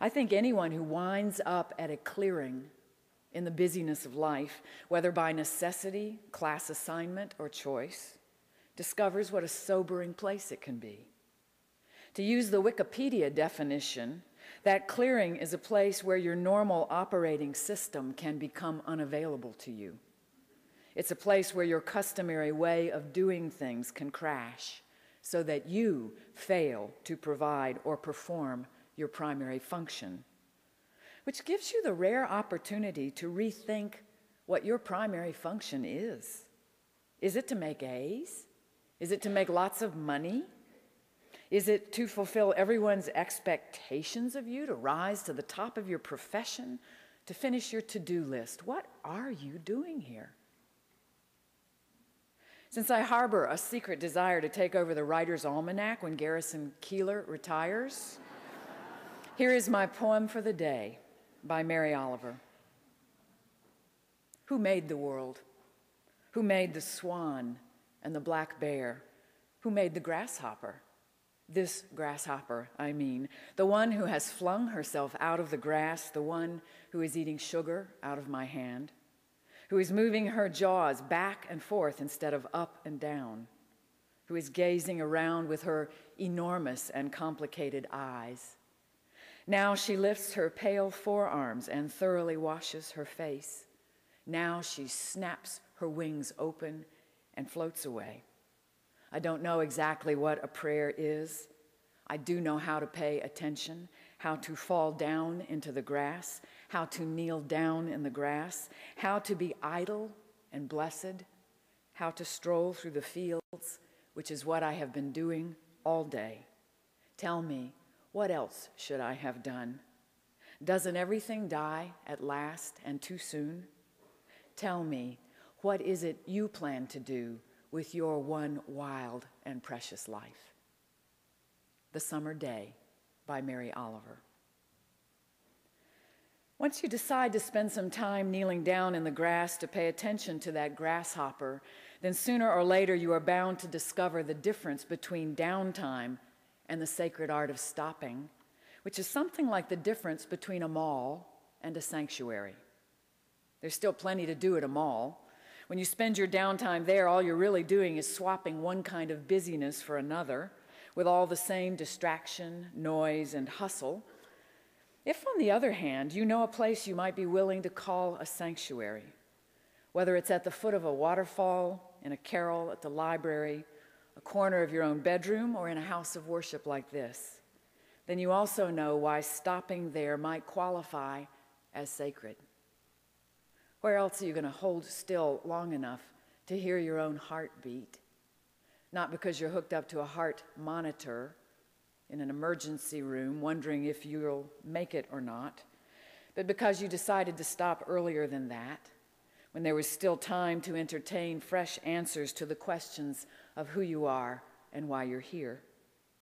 I think anyone who winds up at a clearing in the busyness of life, whether by necessity, class assignment, or choice, discovers what a sobering place it can be. To use the Wikipedia definition, that clearing is a place where your normal operating system can become unavailable to you. It's a place where your customary way of doing things can crash so that you fail to provide or perform your primary function, which gives you the rare opportunity to rethink what your primary function is. Is it to make A's? Is it to make lots of money? Is it to fulfill everyone's expectations of you, to rise to the top of your profession, to finish your to do list? What are you doing here? Since I harbor a secret desire to take over the Writer's Almanac when Garrison Keillor retires, here is my poem for the day by Mary Oliver. Who made the world? Who made the swan and the black bear? Who made the grasshopper? This grasshopper, I mean, the one who has flung herself out of the grass, the one who is eating sugar out of my hand, who is moving her jaws back and forth instead of up and down, who is gazing around with her enormous and complicated eyes now she lifts her pale forearms and thoroughly washes her face. Now she snaps her wings open and floats away. I don't know exactly what a prayer is. I do know how to pay attention, how to fall down into the grass, how to kneel down in the grass, how to be idle and blessed, how to stroll through the fields, which is what I have been doing all day. Tell me, what else should I have done? Doesn't everything die at last and too soon? Tell me, what is it you plan to do with your one wild and precious life? The Summer Day by Mary Oliver. Once you decide to spend some time kneeling down in the grass to pay attention to that grasshopper, then sooner or later you are bound to discover the difference between downtime and the sacred art of stopping, which is something like the difference between a mall and a sanctuary. There's still plenty to do at a mall. When you spend your downtime there, all you're really doing is swapping one kind of busyness for another with all the same distraction, noise, and hustle. If, on the other hand, you know a place you might be willing to call a sanctuary, whether it's at the foot of a waterfall, in a carrel at the library, a corner of your own bedroom or in a house of worship like this, then you also know why stopping there might qualify as sacred. Where else are you going to hold still long enough to hear your own heartbeat? Not because you're hooked up to a heart monitor in an emergency room wondering if you'll make it or not, but because you decided to stop earlier than that, when there was still time to entertain fresh answers to the questions of who you are and why you're here.